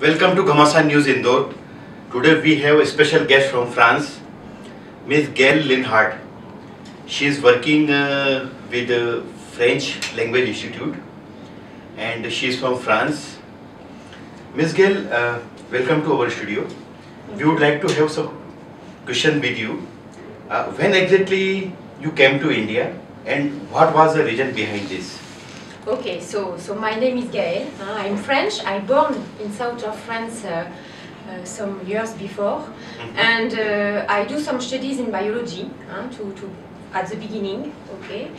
Welcome to Ghamasan News Indore. Today we have a special guest from France, Miss Gail Lienhardt. She is working uh, with the French Language Institute and she is from France. Miss Gail, uh, welcome to our studio. We would like to have some question with you. Uh, when exactly you came to India and what was the reason behind this? Okay, so so my name is Gaëlle. Uh, I'm French. I born in south of France uh, uh, some years before, and uh, I do some studies in biology uh, to, to at the beginning. Okay,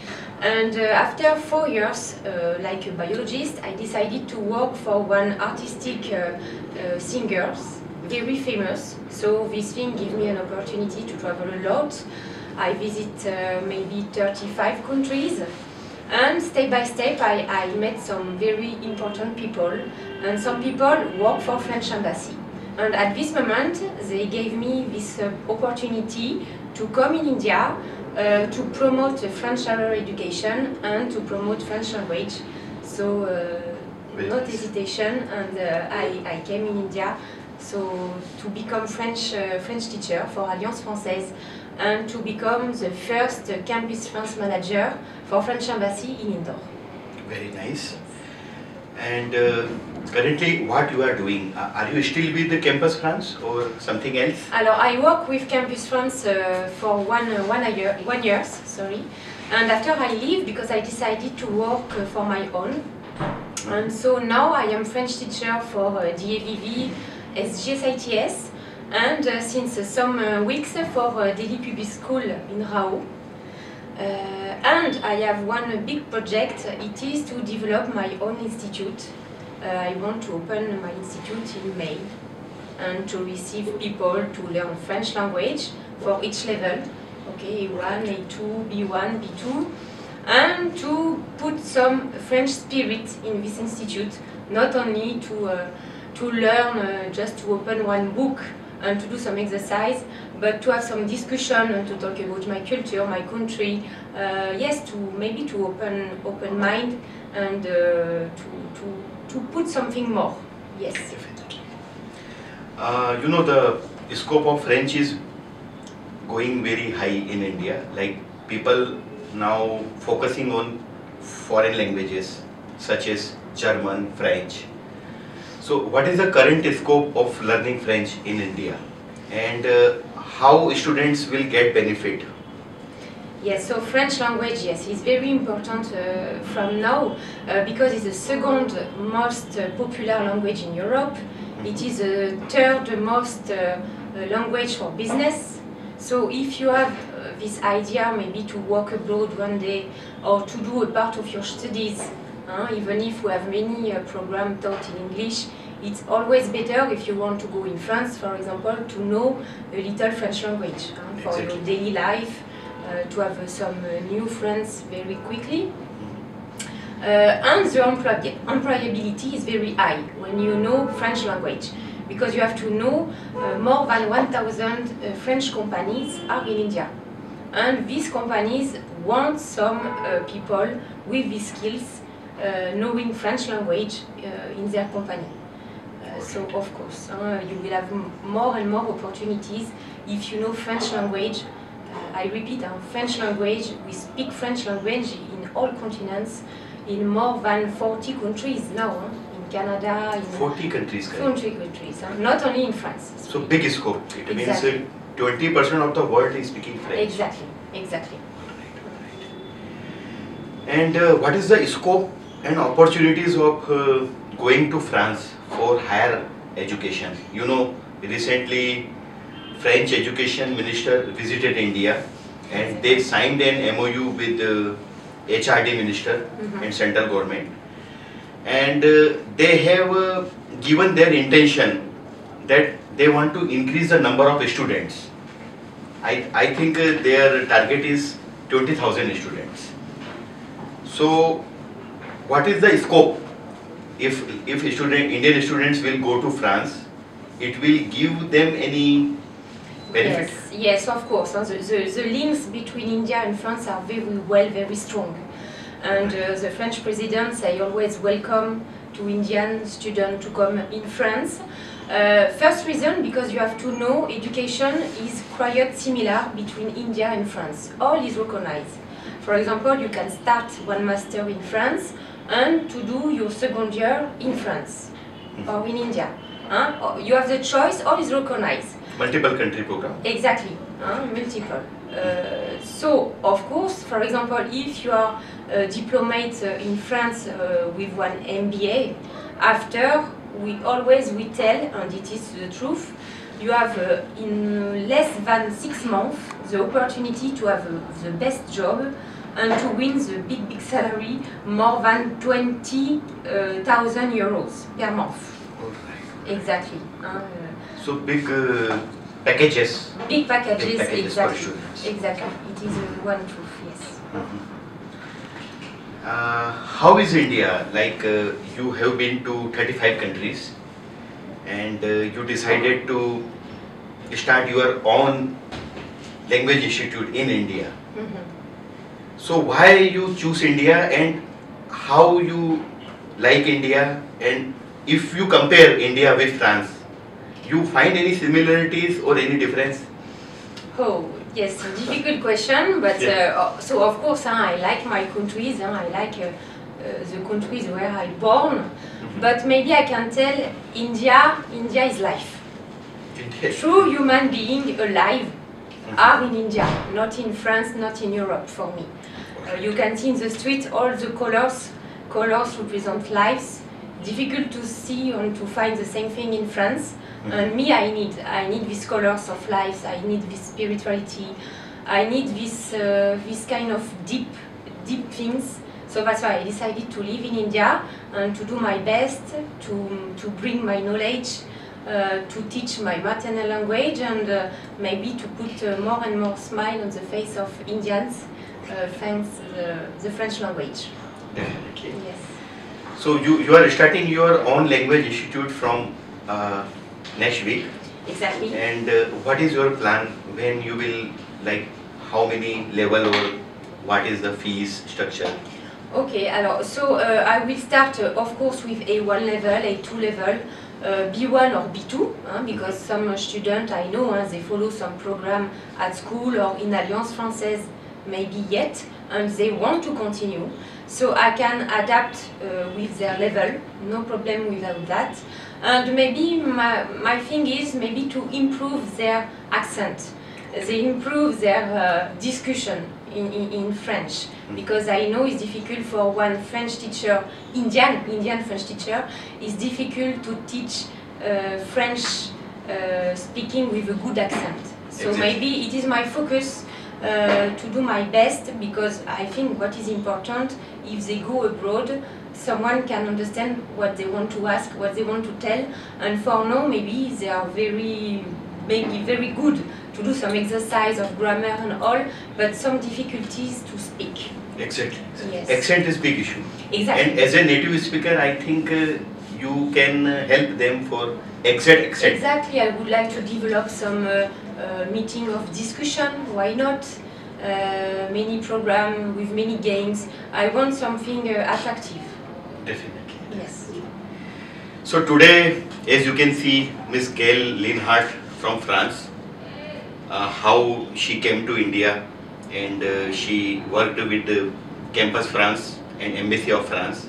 and uh, after four years, uh, like a biologist, I decided to work for one artistic uh, uh, singers, very famous. So this thing gave me an opportunity to travel a lot. I visit uh, maybe 35 countries. And step by step, I, I met some very important people, and some people work for French embassy. And at this moment, they gave me this uh, opportunity to come in India uh, to promote French higher education and to promote French language. So, uh, not hesitation, and uh, I, I came in India so to become French uh, French teacher for Alliance Française and to become the first campus France manager for French embassy in Indore. Very nice. And uh, currently, what you are doing? Uh, are you still with the Campus France or something else? Alors, I work with Campus France uh, for one uh, one year one years, sorry, and after I leave because I decided to work uh, for my own, and so now I am French teacher for uh, DAVV, SGSITS, and uh, since some uh, weeks for uh, Delhi Public School in Rau. And I have one big project. It is to develop my own institute. I want to open my institute in May and to receive people to learn French language for each level, okay, A1, A2, B1, B2, and to put some French spirit in this institute, not only to, uh, to learn uh, just to open one book and to do some exercise, but to have some discussion and to talk about my culture, my country, uh, yes, to maybe to open open mind and uh, to, to, to put something more, yes. Uh, you know, the scope of French is going very high in India. Like people now focusing on foreign languages such as German, French. So, what is the current scope of learning French in India, and uh, how students will get benefit? Yes, so French language, yes, is very important uh, from now uh, because it's the second most uh, popular language in Europe. It is the third most uh, uh, language for business. So if you have this idea maybe to work abroad one day or to do a part of your studies, uh, even if we have many uh, programs taught in English, it's always better if you want to go in France, for example, to know a little French language uh, for your daily life uh, to have uh, some uh, new friends very quickly. And the employability is very high when you know French language because you have to know more than 1,000 uh, French companies are in India. And these companies want some people with these skills, knowing French language uh, in their company. Uh, so of course, uh, you will have m- more and more opportunities if you know French language. Uh, I repeat, uh, French language. We speak French language in all continents, in more than 40 countries now. huh? In Canada, in 40 countries, correct? 40 countries, huh? not only in France. So big scope. It Exactly. means twenty percent of the world is speaking French. Exactly, exactly. And uh, what is the scope and opportunities of uh, going to France for higher education? You know, recently French education minister visited India and they signed an MOU with the HRD minister Mhm. and central government. And uh, they have uh, given their intention that they want to increase the number of students. I, I think uh, their target is 20,000 students. So, what is the scope? If if student Indian students will go to France, it will give them any benefit. Yes, yes, of course. The, the, the links between India and France are very well, very strong. And uh, the French president, I always welcome to Indian students to come in France. Uh, first reason, because you have to know education is quite similar between India and France. All is recognized. For example, you can start one master in France and to do your second year in France or in India. Huh? You have the choice, all is recognized. Multiple country program. Exactly, huh? multiple. Uh, so, of course, for example, if you are a diplomate uh, in France uh, with one MBA, after we always we tell, and it is the truth, you have uh, in less than six months the opportunity to have uh, the best job and to win the big, big salary, more than 20,000 euros per month. Exactly. Uh, so big uh, packages. Big packages, big packages exactly. Exactly. It is uh, one truth, yes. Mhm. Uh, how is India? Like uh, you have been to 35 countries and uh, you decided to start your own language institute in India. Mhm. So why you choose India and how you like India and if you compare India with France, you find any similarities or any difference? Oh, yes, difficult question, but Yeah. uh, so of course huh, I like my countries, huh, I like uh, uh, the countries where I born, but maybe I can tell India, India is life. India. True human being alive are in India, not in France, not in Europe for me. Uh, you can see in the street all the colors, colors represent lives. Difficult to see and to find the same thing in France. And me, I need, I need these colors of lives. I need this spirituality. I need this, uh, this kind of deep, deep things. So that's why I decided to live in India and to do my best to, to bring my knowledge, uh, to teach my maternal language, and uh, maybe to put uh, more and more smile on the face of Indians thanks the, the French language. Definitely. Yes. So you, you are starting your own language institute from uh, next week Exactly. and uh, what is your plan when you will like how many level or what is the fees structure? Okay, alors, so uh, I will start, uh, of course, with A1 level, A2 level, uh, B1 or B2, huh, because some uh, students I know, they follow some program at school or in Alliance Française, maybe yet, and they want to continue. So I can adapt uh, with their level, no problem without that. And maybe my, my thing is maybe to improve their accent. They improve their uh, discussion in, in, in French because I know it's difficult for one French teacher, Indian, Indian French teacher, it's difficult to teach uh, French uh, speaking with a good accent. So maybe it is my focus to do my best because I think what is important if they go abroad, someone can understand what they want to ask, what they want to tell, and for now maybe they are very, maybe very good to do some exercise of grammar and all, but some difficulties to speak. Exactly. Yes. Accent is big issue. Exactly. And as a native speaker, I think uh, you can uh, help them for exact accent. Exactly, I would like to develop some uh, uh, meeting of discussion, why not? Uh, many program with many games. I want something uh, attractive. Definitely. Yes. So today, as you can see, Miss Gail Lienhardt from France, uh, how she came to India and uh, she worked with the Campus France and Embassy of France.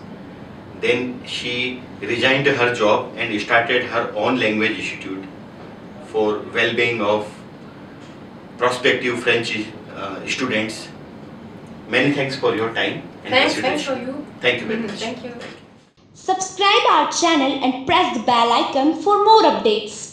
Then she resigned her job and started her own language institute for well-being of prospective French uh, students. Many thanks for your time and Thanks, thanks for consideration. you. Thank you very Mhm, much. Thank you. Subscribe our channel and press the bell icon for more updates.